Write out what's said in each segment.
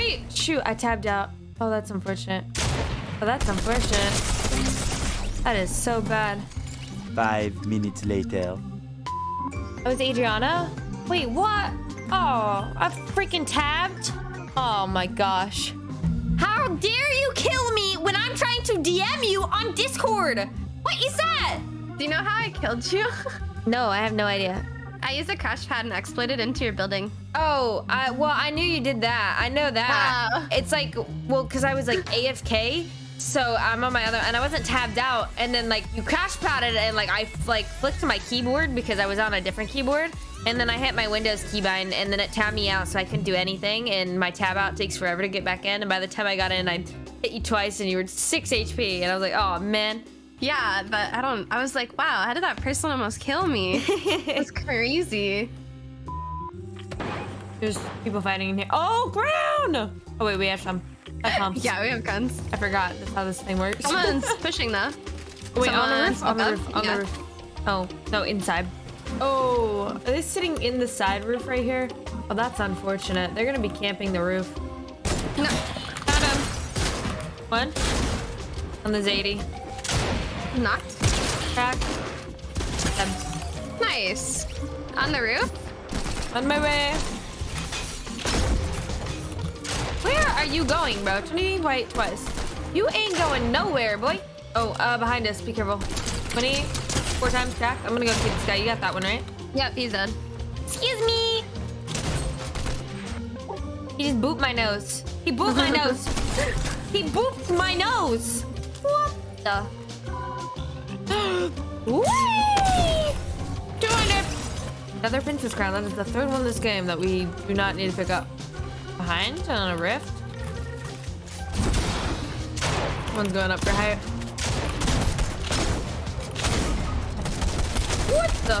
Wait, shoot, I tabbed out. Oh, that's unfortunate. Oh, that's unfortunate. That is so bad. Five minutes later. Oh, that was Adriana? Wait, what? Oh, I freaking tabbed? Oh my gosh. How dare you kill me when I'm trying to DM you on Discord? What is that? Do you know how I killed you? No, I have no idea. I used a crash pad and exploited into your building. Oh, I, well, I knew you did that. I know that. Wow. It's like, well, because I was like AFK, so I'm on my other, and I wasn't tabbed out, and then like you crash padded, and like I like flicked my keyboard because I was on a different keyboard, and then I hit my Windows keybind, and then it tabbed me out, so I couldn't do anything, and my tab out takes forever to get back in, and by the time I got in, I hit you twice, and you were six HP, and I was like, oh man. Yeah, but I don't. I was like, wow, how did that person almost kill me? It's crazy. There's people fighting in here. Oh, ground! Oh wait, we have some. Pumps. Yeah, we have guns. I forgot that's how this thing works. Someone's pushing though. Wait, on the roof? On the roof, on Yeah. the roof. Oh, no, inside. Oh, are they sitting in the side roof right here? Oh, that's unfortunate. They're gonna be camping the roof. No. Got him. One. On the Zadie. Knocked. Crack. Dead. Nice. On the roof? On my way. Where are you going, bro? 20 white twice. You ain't going nowhere, boy. Oh, uh, behind us. Be careful. 20. Four times crack. I'm gonna go get this guy. You got that one, right? Yep, he's dead. Excuse me. He just booped my nose. He booped my nose. He booped my nose. What the? Whee! 200. Another princess crown. That is the third one in this game that we do not need to pick up. Behind on a rift. One's going up for height. What the?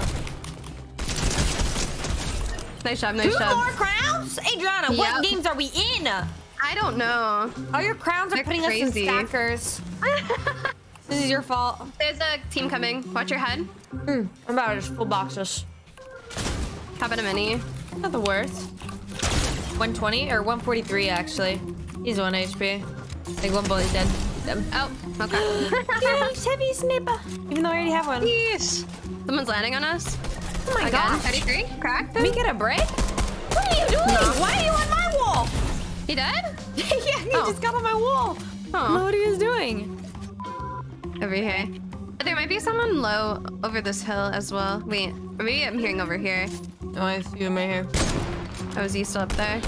Nice job, nice Two job. more crowns? Adriana, what games are we in? I don't know. All your crowns are They're putting crazy. us in stackers. this is your fault. There's a team coming. Watch your head. Hmm, I'm about to just full boxes. How about a mini? Not the worst. 120 or 143 actually. He's one HP. Like one bullet's dead. Them. Oh, okay. Yes, heavy snipper. Even though I already have one. Yeesh. Someone's landing on us. Oh my Again. god. 33. Cracked. Can we get a break? What are you doing? No. Why are you on my wall? He dead? yeah, he Oh. just got on my wall. I don't know Oh. what he was doing. Over here. There might be someone low over this hill as well. Wait, or maybe I'm hearing over here. Oh, I see him right here. Oh, is he still up there?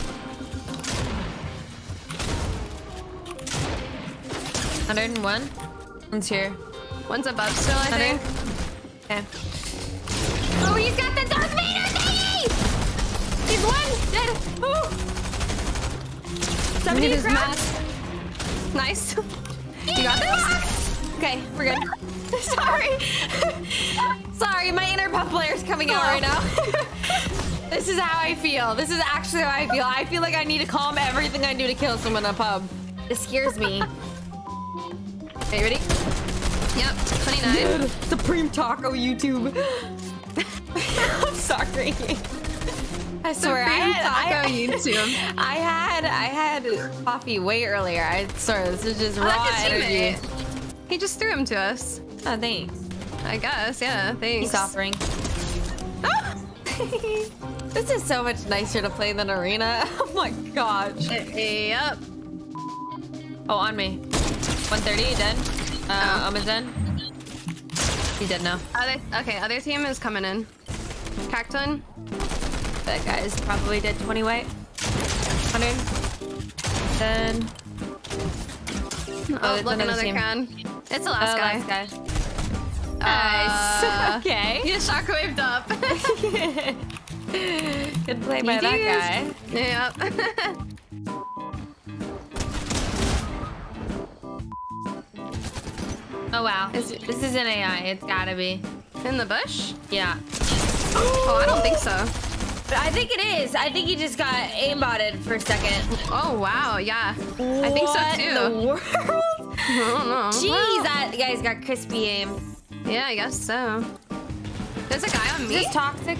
101. One's here. One's above still, I Hunter. think. Okay. Oh, he's got the Darth Vader thingy! He's one dead. Oh. Look 70 at his crowns. mask. Nice. you got this? Okay, we're good. Sorry. Sorry, my inner pub player's coming out right now. this is how I feel. This is actually how I feel. I feel like I need to calm everything I do to kill someone in a pub. This scares me. Okay, you ready? Yep, 29. Supreme Taco YouTube. I'm sorry. I swear, I Supreme had, Taco I, YouTube. I had, I had coffee way earlier. I swear, this is just raw that's his energy. He just threw him to us. Oh, thanks. I guess, yeah, thanks. Peace offering. this is so much nicer to play than arena. Oh my gosh. Yep. Oh, on me. 130, dead. Uh, Oh. almost dead. He's dead now. Other, okay, other team is coming in. Cracked one. That guy is probably dead 20 white. 100. Then. Oh, it's look, another team. crown. It's the Uh, last guy. last guy. Uh, okay. Just shockwaved up. Good play by that guy. Yep. Oh wow. This, this is an AI. It's gotta be. In the bush? Yeah. Oh, I don't think so. I think it is. I think he just got aimbotted for a second. Oh, wow, yeah. I think so What too. in the world? I don't know. Jeez, that guy's got crispy aim. Yeah, I guess so. There's a guy on Is me. this toxic?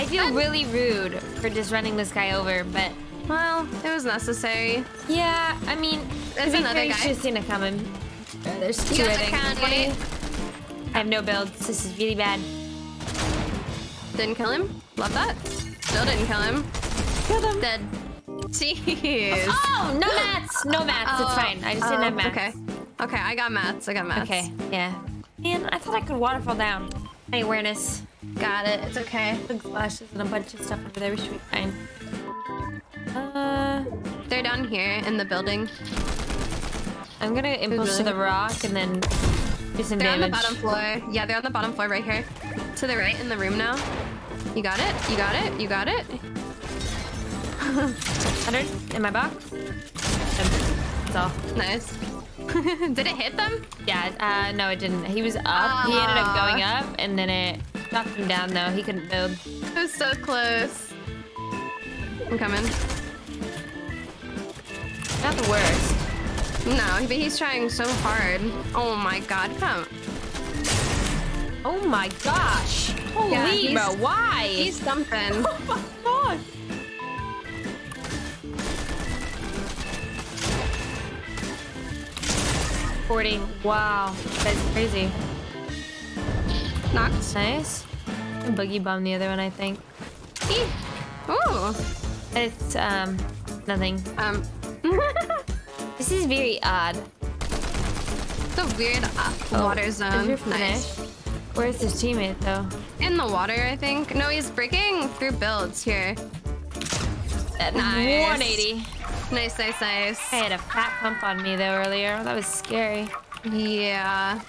I feel really rude for just running this guy over, but Well, it was necessary. Yeah, I mean, There's another guy. have seen it coming. Uh, There's two, I think. I have no builds. This is really bad. Didn't kill him. Love that. Still didn't kill him. Kill them. Dead. Jeez. Oh, no mats. No mats. it's Oh, fine. I just didn't oh, have mats. Okay. Okay, I got mats. I got mats. Okay. Yeah. Man, I thought I could waterfall down. My awareness. Got it. It's okay. Big splashes and a bunch of stuff over there. We should be fine. Uh, They're down here in the building. I'm gonna impulse to the rock and then do some They're on the bottom floor. Yeah, they're on the bottom floor right here. To the right in the room now. You got it? You got it? You got it? 100 in my box. That's all. Nice. Did it hit them? Yeah, uh, no, it didn't. He was up. He ended up going up, and then it knocked him down, though. He couldn't build. It was so close. I'm coming. Not the worst. No, but he's trying so hard. Oh my god, come. Oh my gosh. Holy, Yeah, he's- bro, why? He's something. oh my god. Forty. Wow, that's crazy. Knocked. Nice. Boogie bomb the other one, I think. Eee. Ooh. It's um nothing. Um. This is very odd. it's a weird uh, water Is zone. your finish? Where's his teammate, though? In the water, I think. No, he's breaking through builds here. Nice. 180. Nice, nice, nice. I had a fat pump on me, though, earlier. That was scary. Yeah.